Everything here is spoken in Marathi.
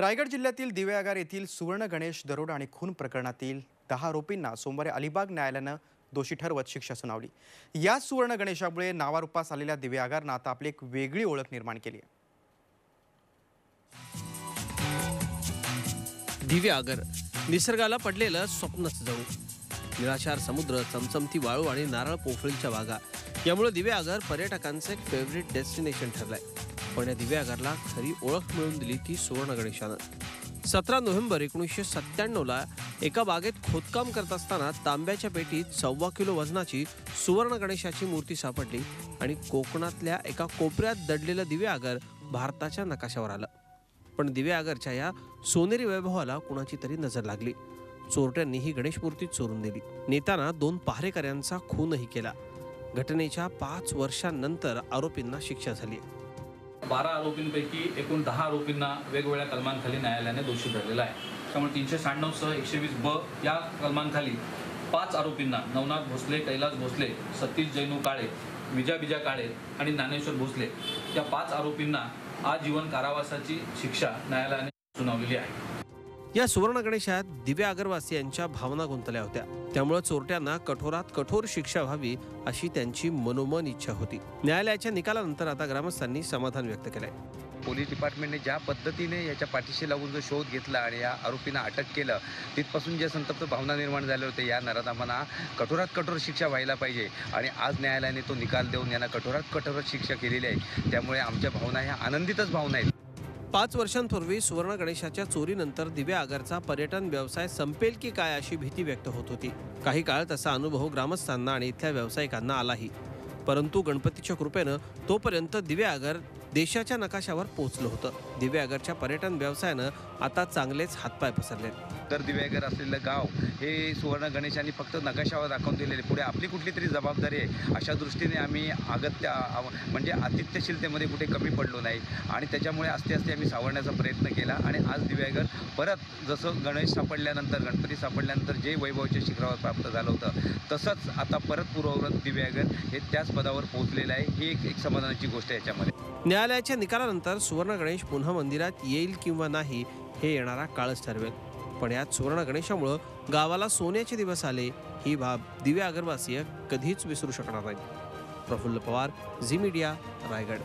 रायगड जिल्ह्यातील दिवेआगार येथील सुवर्ण गणेश दरोडा आणि खून प्रकरणातील दहा आरोपींना सोमवारी अलिबाग न्यायालयानं दोषी ठरवत शिक्षा सुनावली. या सुवर्ण गणेशामुळे नावारूपास आलेल्या दिवे आता आपली एक वेगळी ओळख निर्माण केली आहे. दिव्य आगर निसर्गाला पडलेलं स्वप्नच जणू निराशार समुद्र चमचमती वाळू आणि नारळ पोफळींच्या बागा यामुळे दिव्यागर पर्यटकांचं एक फेवरेट डेस्टिनेशन ठरलंय. पण या दिव्यागरला खरी ओळख मिळवून दिली ती सुवर्ण गणेशानं. सतरा नोव्हेंबर एकोणीसशे सत्त्याण्णवला एका बागेत खोदकाम करत असताना तांब्याच्या पेटीत सव्वा किलो वजनाची सुवर्ण गणेशाची मूर्ती सापडली आणि कोकणातल्या एका कोपऱ्यात दडलेलं दिव्यागर भारताच्या नकाशावर आलं. पण दिव्यागरच्या या सोनेरी वैभवाला कुणाची तरी नजर लागली. चोरट्यांनी ही गणेश मूर्ती चोरून दिली नेताना दोन पहारेकऱ्यांचा खूनही केला. घटनेच्या पाच वर्षांनंतर आरोपींना शिक्षा झाली. बारा आरोपींपैकी एकूण दहा आरोपींना वेगवेगळ्या कलमांखाली न्यायालयाने दोषी धरलेला आहे. त्यामुळे तीनशे शहाण्णव सह एकशे वीस ब या कलमांखाली पाच आरोपींना नवनाथ भोसले कैलास भोसले सतीश जैनू काळे विजा बिजा काळे आणि ज्ञानेश्वर भोसले या पाच आरोपींना आजीवन कारावासाची शिक्षा न्यायालयाने सुनावलेली आहे. या सुवर्ण गणेशात दिव्या आगरवासी यांच्या भावना गुंतल्या होत्या. त्यामुळे चोरट्यांना कठोरात कठोर शिक्षा व्हावी अशी त्यांची मनोमन इच्छा होती. न्यायालयाच्या निकालानंतर आता ग्रामस्थांनी समाधान व्यक्त केलंय. पोलीस डिपार्टमेंटने ज्या पद्धतीने याच्या पाठीशी लागून जो शोध घेतला आणि या आरोपींना अटक केलं तिथपासून जे संतप्त भावना निर्माण झाले होते या नराधामांना कठोरात कठोर शिक्षा व्हायला पाहिजे. आणि आज न्यायालयाने तो निकाल देऊन यांना कठोरात कठोर शिक्षा केलेली आहे. त्यामुळे आमच्या भावना ह्या आनंदितच भावना आहेत. पाच वर्षांपूर्वी सुवर्ण गणेशाच्या चोरीनंतर दिव्या आगारचा पर्यटन व्यवसाय संपेल की काय अशी भीती व्यक्त होत होती. काही काळ तसा अनुभव ग्रामस्थांना आणि इथल्या व्यावसायिकांना आलाही. परंतु गणपतीच्या कृपेनं तोपर्यंत दिव्या आगर देशाच्या नकाशावर पोहोचलं होतं. दिव्या आगरच्या पर्यटन व्यवसायानं आता चांगलेच हातपाय पसरले. तर दिव्यागर असलेलं गाव हे सुवर्ण गणेशांनी फक्त नकाशावर दाखवून दिलेले. पुढे आपली कुठली तरी जबाबदारी आहे अशा दृष्टीने आम्ही अगत्य म्हणजे आतिथ्यशीलतेमध्ये कुठे कमी पडलो नाही. आणि त्याच्यामुळे असते असते आम्ही सावरण्याचा प्रयत्न केला आणि आज दिव्यागर परत जसं गणेश सापडल्यानंतर गणपती सापडल्यानंतर जे वैभवाच्या शिखरावर प्राप्त झालं होतं तसंच आता परत पूर्ववत दिव्यागर हे त्याच पदावर पोहोचलेलं आहे. ही एक एक समाधानाची गोष्ट आहे याच्यामध्ये. न्यायालयाच्या निकालानंतर सुवर्ण गणेश पुन्हा मंदिरात येईल किंवा नाही हे येणारा काळच ठरवेल. पण यात सुवर्ण गणेशामुळं गावाला सोन्याचे दिवस आले ही बाब दिव्या अगरवासीय कधीच विसरू शकणार नाही. प्रफुल्ल पवार झी मीडिया रायगड.